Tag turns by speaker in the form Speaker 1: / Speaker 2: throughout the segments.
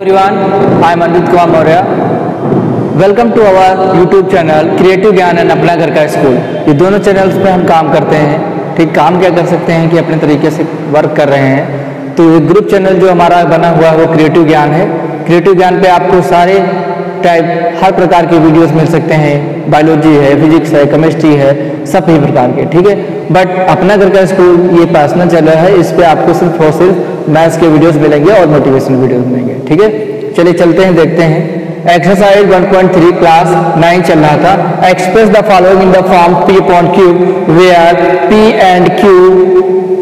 Speaker 1: everyone, I am Anjit Kumar Maurya. Welcome to our YouTube channel creative Gyan and अपना घर का school ये दोनों चैनल्स पे हम काम करते हैं। ठीक काम क्या कर सकते हैं कि अपने तरीके से वर्क कर रहे हैं। तो ये ग्रुप चैनल जो हमारा बना हुआ है वो क्रिएटिव ज्ञान है। क्रिएटिव ज्ञान पे आपको सारे टाइप हर प्रकार के वीडियोस मिल सकते हैं। बायोलॉजी है फिजिक्स है केमिस्ट्री है ही प्रकार के, ठीक है? बट अपना घर का स्कूल ये पर्सनल चैनल है, इस पर आपको सिर्फ़ और सिर्फ़ मैथ्स के वीडियोस मिलेंगे और मोटिवेशनल वीडियोस मिलेंगे, ठीक है? चलिए चलते हैं, देखते हैं। एक्सरसाइज 1.3 क्लास 9 चल रहा था। Express the following in the form p upon q where p and q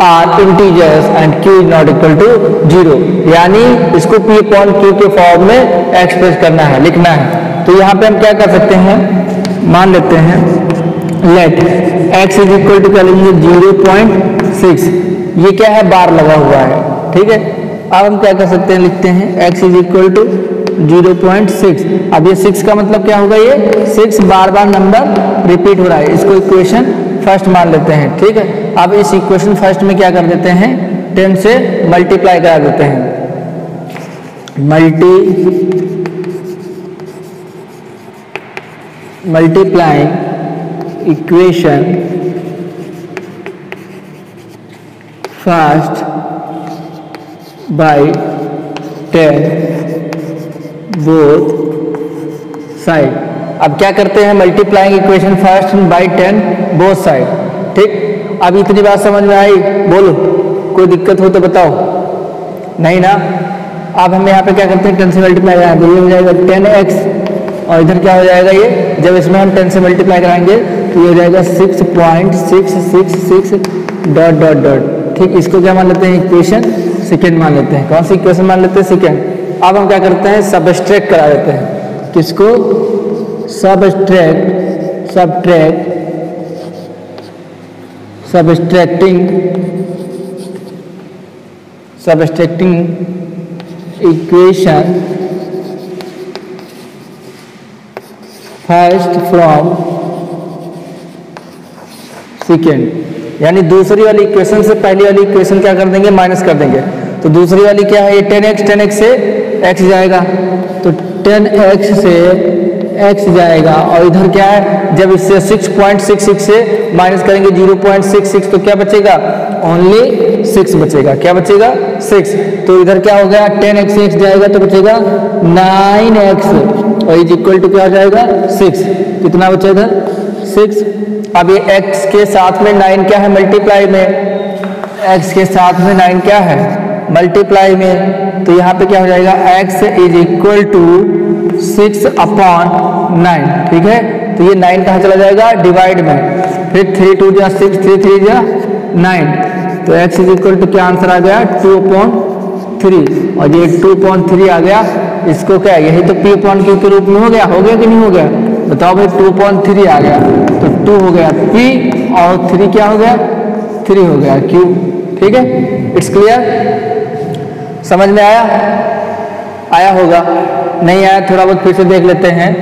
Speaker 1: are integers and q is not equal to zero यानी इसको p अपॉन q के फॉर्म में एक्सप्रेस करना है, लिखना है। तो यहाँ पे हम क्या कर सकते हैं? मान लेते हैं। Let x is equal to क्या लेंगे ज़ीरो पॉइंट सिक्स ये क्या है? बार लगा हुआ है। ठीक है? अब हम क्या कर सकते हैं? लिखते हैं x इज़ इक्वल टू 0.6 अब ये सिक्स का मतलब क्या होगा ये? सिक्स बार बार नंबर रिपीट हो रहा है। इसको इक्वेशन फ़र्स्ट मान लेते हैं। ठीक है? अब इस इक्वेशन फ़र्स्ट में क्या कर देते हैं? टेन से मल्टीप्लाई करा देते हैं। Multi multiplying equation first by ten both side अब क्या करते हैं? Multiplying equation first by ten both side ठीक? अब इतनी बात समझ में आई। बोलो, कोई दिक्कत हो तो बताओ। नहीं ना? अब हम यहाँ पे क्या करते हैं? टेन से मल्टीप्लाई कराएँगे ये हो जाएगा टेन एक्स और इधर क्या हो जाएगा ये? जब इसमें हम टेन से मल्टीप्लाई कराएँगे तो ये हो जाएगा six point six six six dot dot dot. ठीक, इसको क्या मान लेते हैं? इक्वेशन सेकेंड मान लेते हैं। कौन सी इक्वेशन मान लेते हैं? सेकेंड। अब हम क्या करते हैं? सबस्ट्रैक्ट करा देते हैं। किसको? Subtract subtract subtracting subtracting equation first from second यानी दूसरी वाली इक्वेशन से पहली वाली इक्वेशन क्या कर देंगे? माइनस कर देंगे। तो दूसरी वाली क्या है? ये टेन एक्स टेन एक्स से एक्स जाएगा। तो टेन एक्स से एक्स जाएगा और इधर क्या है? जब इससे सिक्स पॉइंट सिक्स सिक्स से माइनस करेंगे ज़ीरो पॉइंट सिक्स सिक्स तो क्या बचेगा? ओनली सिक्स बचेगा। क्या बचेगा? सिक्स तो इधर क्या हो गया? टेन एक्स एक्स जाएगा तो बचेगा नाइन एक्स और इज़ इक्वल टू क्या हो जाएगा? सिक्स कितना बचा इधर? सिक्स अब ये x के साथ में नाइन क्या है? मल्टीप्लाई में। X के साथ में नाइन क्या है? मल्टीप्लाई में। तो यहाँ पे क्या हो जाएगा? X is equal to six upon nine, ठीक है? तो ये नाइन कहाँ चला जाएगा? डिवाइड में। फिर थ्री टू जा सिक्स, थ्री थ्री जा नाइन। तो x इज़ इक्वल टू क्या आंसर आ गया? Two upon three. और ये टू अपॉन थ्री आ गया। इसको क्या यही तो p अपॉन क्यू के रूप में हो गया। हो गया कि नहीं हो गया? बताओ भाई, टू पॉइंट थ्री आ गया। तो टू हो गया पी और थ्री क्या हो गया? थ्री हो गया क्यू। ठीक है? इट्स क्लियर समझ में आया? आया होगा। नहीं आया, थोड़ा बहुत फिर से देख लेते हैं।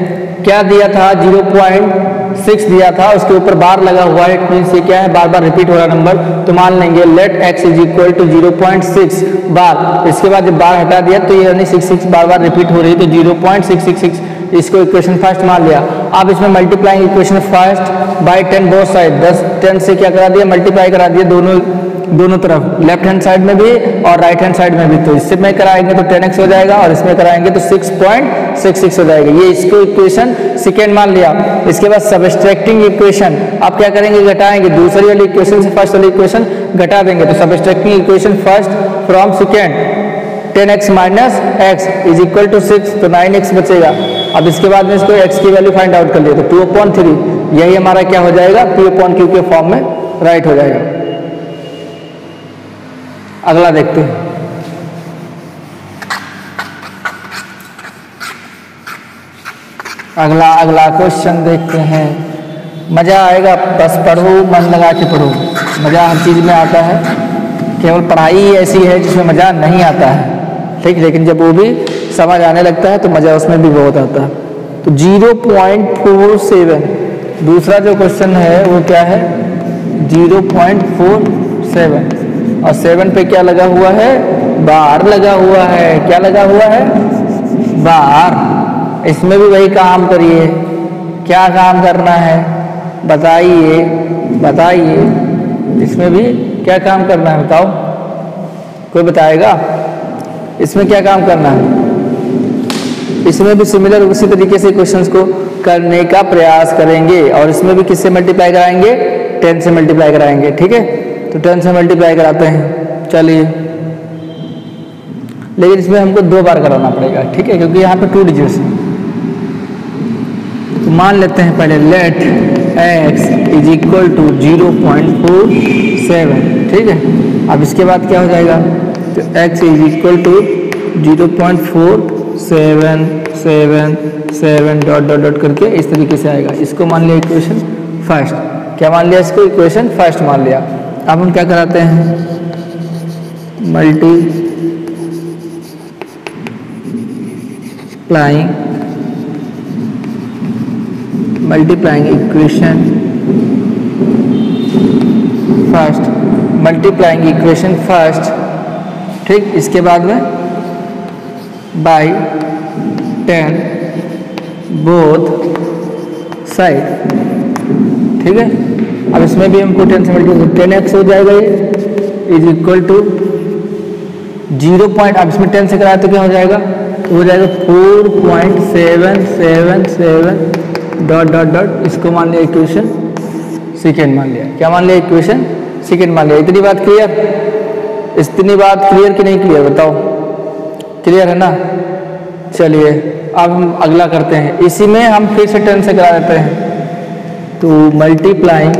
Speaker 1: क्या दिया था? ज़ीरो पॉइंट सिक्स दिया था, उसके ऊपर बार लगा हुआ है। इट मीन्स ये क्या है? बार बार रिपीट हो रहा नंबर तो मान लेंगे let x is equal to zero point six bar. इसके बाद जब बार हटा दिया तो ये यानी सिक्स सिक्स बार बार रिपीट हो रही है तो zero point six six six इसको इक्वेशन फ़र्स्ट मान लिया। अब इसमें multiplying equation first by ten both side दस टेन से क्या करा दिया? मल्टीप्लाई करा दिया, दोनों दोनों तरफ़ लेफ़्ट हैंड साइड में भी और राइट हैंड साइड में भी। तो इससे में कराएँगे तो टेन एक्स हो जाएगा और इसमें कराएँगे तो सिक्स पॉइंट सिक्स सिक्स हो जाएगा। ये इसको इक्वेशन सेकेंड मान लिया। इसके बाद सबस्ट्रैक्टिंग इक्वेशन आप क्या करेंगे? घटाएँगे। दूसरी वाली इक्वेशन से फ़र्स्ट वाली इक्वेशन घटा देंगे। तो subtracting equation first from second ten x minus x is equal to six तो नाइन एक्स बचेगा। अब इसके बाद में इसको x की वैल्यू फाइंड आउट कर लिया। तो टू अपॉन थ्री यही हमारा क्या हो जाएगा? पी अपॉन क्यू के फॉर्म में राइट हो जाएगा। अगला देखते हैं। अगला अगला क्वेश्चन देखते हैं। मज़ा आएगा, बस पढ़ो, मन लगा के पढ़ो। मज़ा हर चीज़ में आता है। केवल पढ़ाई ऐसी है जिसमें मज़ा नहीं आता है। ठीक, लेकिन जब वो भी समझ आने लगता है तो मज़ा उसमें भी बहुत आता है। तो ज़ीरो पॉइंट फोर सेवन दूसरा जो क्वेश्चन है, वो क्या है? ज़ीरो पॉइंट फोर सेवन और सेवन पे क्या लगा हुआ है? बार लगा हुआ है। क्या लगा हुआ है? बार। इसमें भी वही काम करिए। क्या काम करना है? बताइए। बताइए। इसमें भी क्या काम करना है बताओ। कोई बताएगा? इसमें क्या काम करना है? इसमें भी सिमिलर उसी तरीके से क्वेश्चंस को करने का प्रयास करेंगे और इसमें भी किससे मल्टीप्लाई कराएँगे? टेन से मल्टीप्लाई कराएँगे। ठीक है? तो टेन से मल्टीप्लाई कराते हैं। चलिए। लेकिन इसमें हमको दो बार कराना पड़ेगा, ठीक है? क्योंकि यहाँ पे टू डिजिट्स तो मान लेते हैं पहले let x is equal to zero point four seven ठीक है? अब इसके बाद क्या हो जाएगा? तो x is equal to zero point four seven seven seven dot dot dot करके इस तरीके से आएगा। इसको मान लिया इक्वेशन फ़र्स्ट क्या मान लिया इसको? इक्वेशन फ़र्स्ट मान लिया। अब हम क्या कराते हैं? Multiplying multiplying equation first multiplying equation first ठीक? इसके बाद में बाई टेन बोथ साइड ठीक है? अब इसमें भी हमको टेन से मल्टीप्लाई टेन एक्स हो जाएगा ये is equal to zero point अब इसमें टेन से कराए तो क्या हो जाएगा? हो जाएगा four point seven seven seven dot dot dot इसको मान लिया इक्वेशन सेकेंड मान लिया। क्या मान लिया इक्वेशन सेकेंड मान लिया। इतनी बात क्लियर इतनी बात क्लियर कि नहीं क्लियर बताओ। क्लियर है ना? चलिए, अब हम अगला करते हैं। इसी में हम फिर से टेन से करा देते हैं। तो multiplying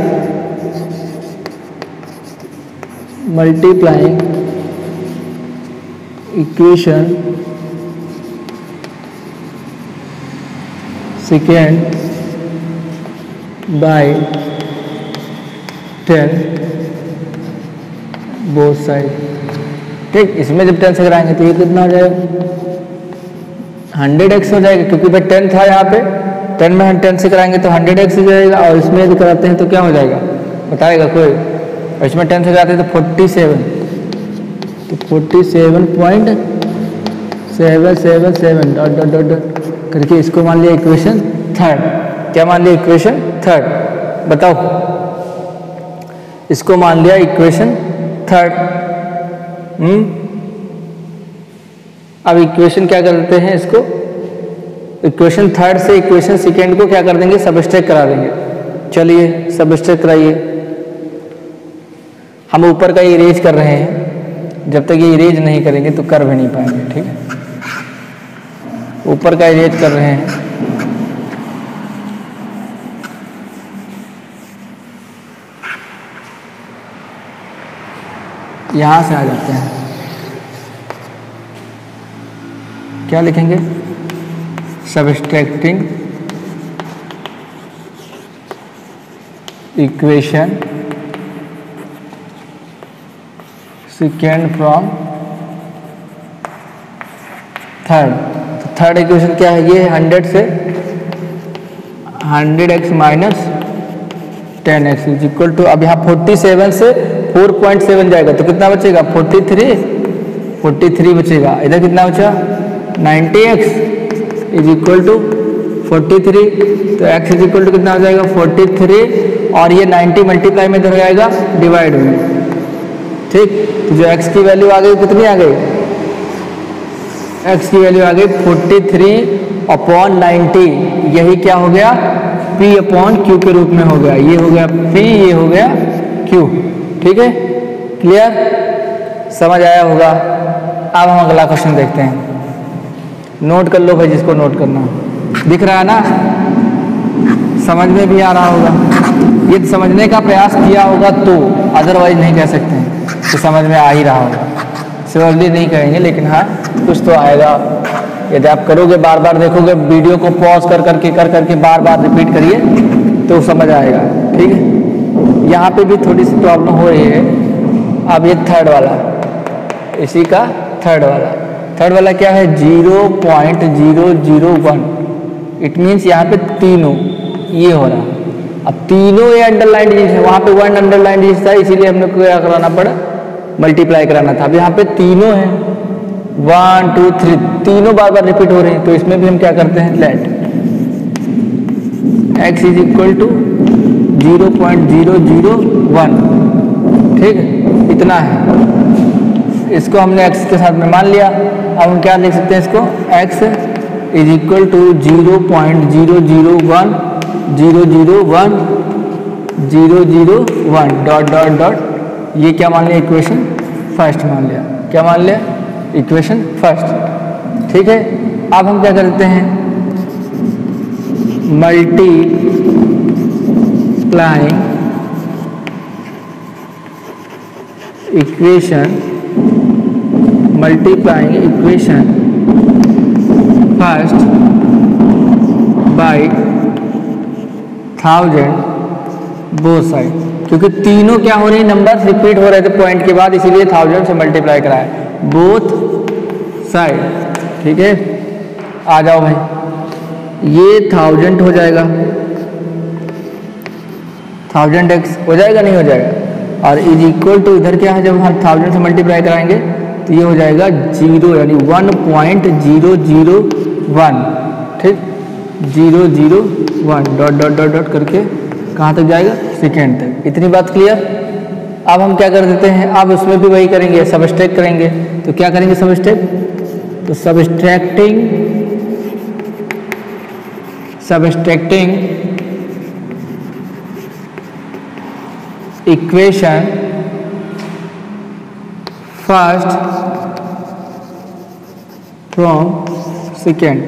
Speaker 1: multiplying equation second by ten both side ठीक, इसमें जब टेन से कराएँगे तो ये कितना हो जाएगा? हंड्रेड एक्स हो जाएगा, क्योंकि भाई टेन था यहाँ पे। टेन में हम टेन से कराएँगे तो हंड्रेड एक्स हो जाएगा, और इसमें यदि कराते हैं तो क्या हो जाएगा? बताएगा कोई। इसमें टेन से कराते तो फोर्टी सेवन तो forty seven point seven seven seven dot dot dot dot करके इसको मान लिया इक्वेशन थर्ड क्या मान लिया इक्वेशन थर्ड बताओ। इसको मान लिया इक्वेशन थर्ड हम्म? अब इक्वेशन क्या करते हैं इसको? इक्वेशन थर्ड से इक्वेशन सेकेंड को क्या कर देंगे? सबस्ट्रैक्ट करा देंगे। चलिए सबस्ट्रैक्ट कराइए। हम ऊपर का इरेज कर रहे हैं। जब तक ये इरेज नहीं करेंगे तो कर भी नहीं पाएँगे, ठीक है? ऊपर का इरेज कर रहे हैं। यहाँ से आ जाते हैं। क्या लिखेंगे? Subtracting equation second from third तो थर्ड इक्वेशन क्या है? ये हंड्रेड से hundred x minus ten x is equal to अब यहाँ फोर्टी सेवन से फोर पॉइंट सेवन जाएगा तो कितना बचेगा? फोर्टी थ्री फोर्टी थ्री बचेगा। इधर कितना बचा? Ninety x is equal to forty three तो एक्स इज़ इक्वल टू कितना हो जाएगा? फोर्टी थ्री और ये नाइन्टी मल्टीप्लाई में इधर जाएगा डिवाइड में। ठीक तो जो एक्स की वैल्यू आ गई, कितनी आ गई? एक्स की वैल्यू आ गई फोर्टी थ्री अपॉन नाइन्टी यही क्या हो गया? पी अपॉन क्यू के रूप में हो गया। ये हो गया पी ये हो गया क्यू ठीक है? क्लियर समझ आया होगा? अब हम अगला क्वेश्चन देखते हैं। नोट कर लो भाई जिसको नोट करना। दिख रहा है ना? समझ में भी आ रहा होगा। ये समझने का प्रयास किया होगा तो अदरवाइज़ नहीं कह सकते। हैं तो समझ में आ ही रहा होगा। श्योरली नहीं कहेंगे लेकिन हाँ कुछ तो आएगा। यदि आप करोगे बार बार देखोगे वीडियो को पॉज कर करके कर करके बार बार रिपीट करिए तो समझ आएगा। ठीक है? यहाँ पे भी थोड़ी सी प्रॉब्लम हो रही है। अब ये थर्ड वाला। इसी का थर्ड वाला। थर्ड वाला क्या है? Zero point zero zero one it means यहाँ पे तीनों, ये हो रहा। अब तीनों ये अंडरलाइन डिजिट है। वहाँ पे वन अंडरलाइन डिजिट था, इसीलिए हम हमने क्या कराना पड़ा? मल्टीप्लाई कराना था। अब यहाँ पे तीनों हैं। वन टू थ्री तीनों बार बार रिपीट हो रहे हैं तो इसमें भी हम क्या करते हैं? Let x is equal to zero point zero zero one ठीक है? इतना है। इसको हमने x के साथ में मान लिया। अब हम क्या लिख सकते हैं इसको? X is equal to zero point zero zero one zero zero one zero zero one dot dot dot ये क्या मान लिया इक्वेशन फ़र्स्ट मान लिया। क्या मान लिया? इक्वेशन फ़र्स्ट ठीक है? अब हम क्या करते हैं? Multiplying equation multiplying equation first by thousand both side क्योंकि तीनों क्या हो रही है? नंबर रिपीट हो रहे थे पॉइंट के बाद, इसीलिए थाउज़ेंड से मल्टीप्लाई कराया। बोथ साइड ठीक है? आ जाओ भाई। ये थाउज़ेंड हो जाएगा। थाउज़ेंड एक्स हो जाएगा, नहीं हो जाएगा? और इज़ इक्वल टू इधर क्या है? जब हम थाउज़ेंड से मल्टीप्लाई कराएँगे तो ये हो जाएगा ज़ीरो यानी one point zero zero one ठीक? Zero zero one dot dot dot dot करके कहाँ तक जाएगा? सेकेंड तक। इतनी बात क्लियर अब हम क्या कर देते हैं? अब उसमें भी वही करेंगे सबस्ट्रैक्ट करेंगे। तो क्या करेंगे सबस्ट्रैक्ट तो subtracting equation first from second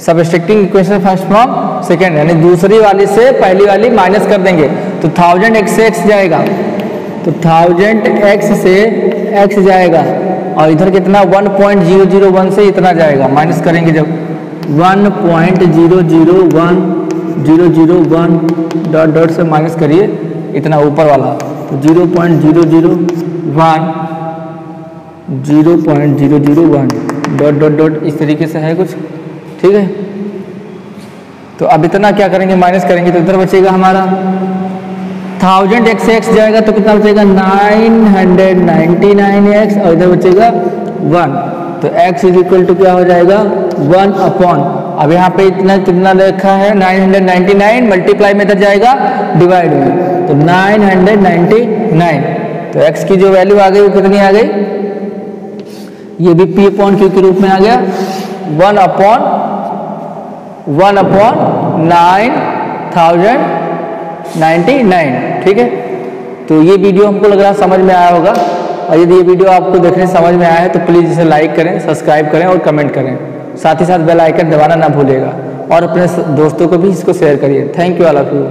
Speaker 1: subtracting equation first from second, यानी दूसरी वाली से पहली वाली माइनस कर देंगे तो थाउज़ेंड एक्स से एक्स जाएगा। तो थाउज़ेंड एक्स से एक्स जाएगा, और इधर कितना? One point zero zero one से इतना जाएगा, माइनस करेंगे जब। One point zero zero one zero zero one dot dot से माइनस करिए, इतना ऊपर वाला। तो zero point zero zero one zero point zero zero one dot dot dot इस तरीके से है कुछ? ठीक है? तो अब इतना क्या करेंगे? माइनस करेंगे तो इधर बचेगा हमारा। थाउज़ेंड एक्स एक्स जाएगा तो कितना बचेगा? Nine hundred ninety nine x और इधर बचेगा वन। तो एक्स इज़ इक्वल टू क्या हो जाएगा? One upon. अब यहाँ पे इतना कितना लिखा है? Nine hundred ninety nine multiply में इधर जाएगा, डिवाइड में तो नाइन हंड्रेड नाइन्टी नाइन। तो एक्स की जो वैल्यू आ गई वो कितनी आ गई? ये भी पी अपॉन क्यू के रूप में आ गया। One upon one upon nine thousand ninety nine, ठीक है? तो ये वीडियो हमको लग रहा समझ में आया होगा। और यदि ये वीडियो आपको देखने समझ में आया है तो प्लीज़ इसे लाइक करें सब्सक्राइब करें और कमेंट करें। साथ ही साथ बेल आइकन दबाना ना भूलेगा और अपने दोस्तों को भी इसको शेयर करिए। Thank you all of you